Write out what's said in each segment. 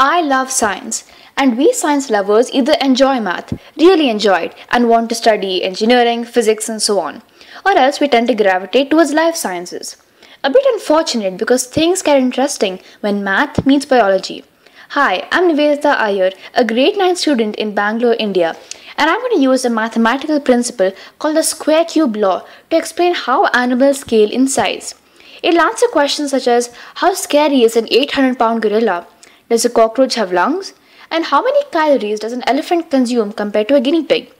I love science, and we science lovers either enjoy math, really enjoy it, and want to study engineering, physics, and so on, or else we tend to gravitate towards life sciences. A bit unfortunate because things get interesting when math meets biology. Hi, I'm Niveditha Iyer, a grade 9 student in Bangalore, India, and I'm going to use a mathematical principle called the square cube law to explain how animals scale in size. It'll answer questions such as how scary is an 800 pound gorilla? Does a cockroach have lungs? And how many calories does an elephant consume compared to a guinea pig?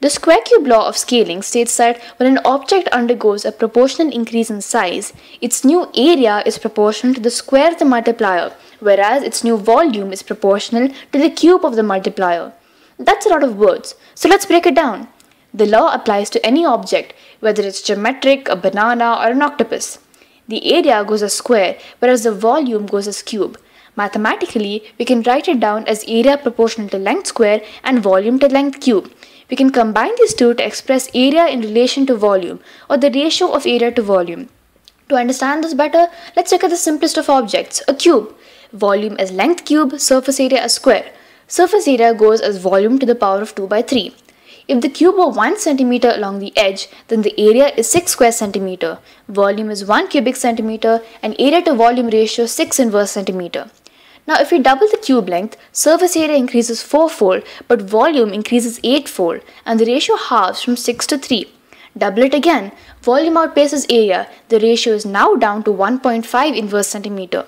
The square cube law of scaling states that when an object undergoes a proportional increase in size, its new area is proportional to the square of the multiplier, whereas its new volume is proportional to the cube of the multiplier. That's a lot of words, so let's break it down. The law applies to any object, whether it's geometric, a banana, or an octopus. The area goes as square, whereas the volume goes as cube. Mathematically, we can write it down as area proportional to length square and volume to length cube. We can combine these two to express area in relation to volume or the ratio of area to volume. To understand this better, let's look at the simplest of objects, a cube. Volume as length cube, surface area as square. Surface area goes as volume to the power of 2 by 3. If the cube were 1 centimeter along the edge, then the area is 6 square centimeter. Volume is 1 cubic centimeter and area to volume ratio 6 inverse centimeter. Now if we double the cube length, surface area increases 4-fold but volume increases 8-fold and the ratio halves from 6 to 3. Double it again, volume outpaces area, the ratio is now down to 1.5 inverse centimeter.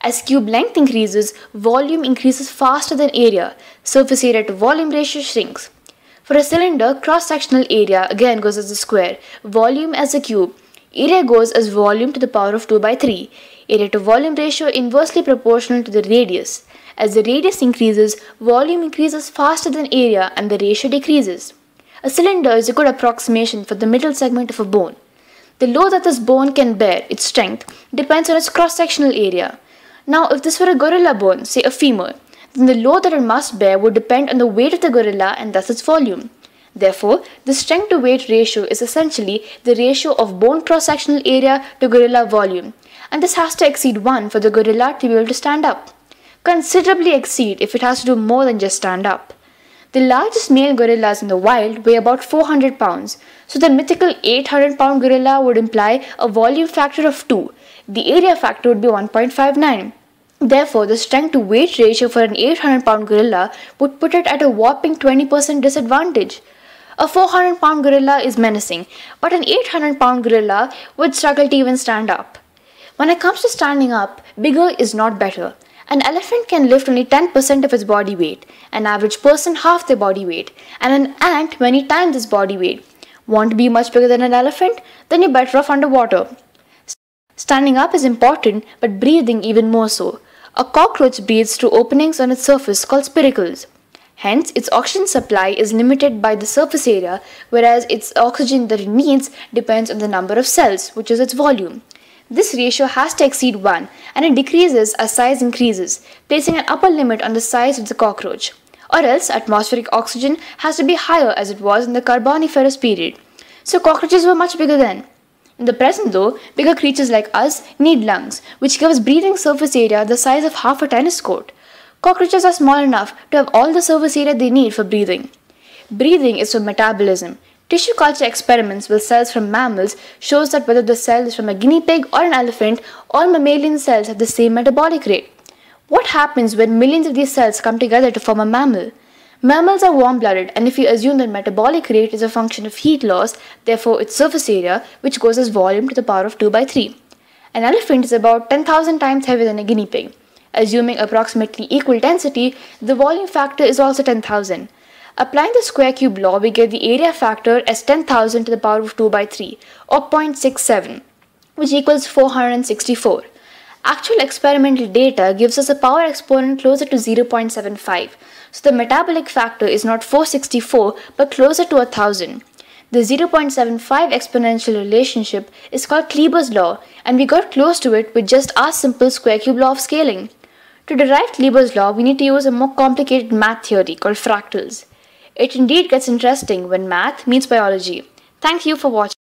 As cube length increases, volume increases faster than area, surface area to volume ratio shrinks. For a cylinder, cross-sectional area again goes as a square, volume as a cube, area goes as volume to the power of 2 by 3. Area to volume ratio inversely proportional to the radius. As the radius increases, volume increases faster than area and the ratio decreases. A cylinder is a good approximation for the middle segment of a bone. The load that this bone can bear, its strength, depends on its cross-sectional area. Now, if this were a gorilla bone, say a femur, then the load that it must bear would depend on the weight of the gorilla and thus its volume. Therefore, the strength to weight ratio is essentially the ratio of bone cross-sectional area to gorilla volume, and this has to exceed 1 for the gorilla to be able to stand up. Considerably exceed if it has to do more than just stand up. The largest male gorillas in the wild weigh about 400 pounds, so the mythical 800 pound gorilla would imply a volume factor of 2. The area factor would be 1.59. Therefore, the strength to weight ratio for an 800 pound gorilla would put it at a whopping 20% disadvantage. A 400 pound gorilla is menacing, but an 800 pound gorilla would struggle to even stand up. When it comes to standing up, bigger is not better. An elephant can lift only 10% of its body weight, an average person half their body weight, and an ant many times its body weight. Want to be much bigger than an elephant? Then you're better off underwater. Standing up is important, but breathing even more so. A cockroach breathes through openings on its surface called spiracles. Hence, its oxygen supply is limited by the surface area, whereas its oxygen that it needs depends on the number of cells, which is its volume. This ratio has to exceed 1 and it decreases as size increases, placing an upper limit on the size of the cockroach. Or else atmospheric oxygen has to be higher as it was in the Carboniferous period. So cockroaches were much bigger then. In the present though, bigger creatures like us need lungs, which give us breathing surface area the size of half a tennis court. Cockroaches are small enough to have all the surface area they need for breathing. Breathing is for metabolism, Tissue culture experiments with cells from mammals shows that whether the cell is from a guinea pig or an elephant, all mammalian cells have the same metabolic rate. What happens when millions of these cells come together to form a mammal? Mammals are warm-blooded and if we assume that metabolic rate is a function of heat loss, therefore its surface area, which goes as volume to the power of 2 by 3. An elephant is about 10,000 times heavier than a guinea pig. Assuming approximately equal density, the volume factor is also 10,000. Applying the square cube law, we get the area factor as 10,000 to the power of 2 by 3 or 0.67 which equals 464. Actual experimental data gives us a power exponent closer to 0.75, so the metabolic factor is not 464 but closer to 1000. The 0.75 exponential relationship is called Kleiber's law and we got close to it with just our simple square cube law of scaling. To derive Kleiber's law, we need to use a more complicated math theory called fractals. It indeed gets interesting when math meets biology. Thank you for watching.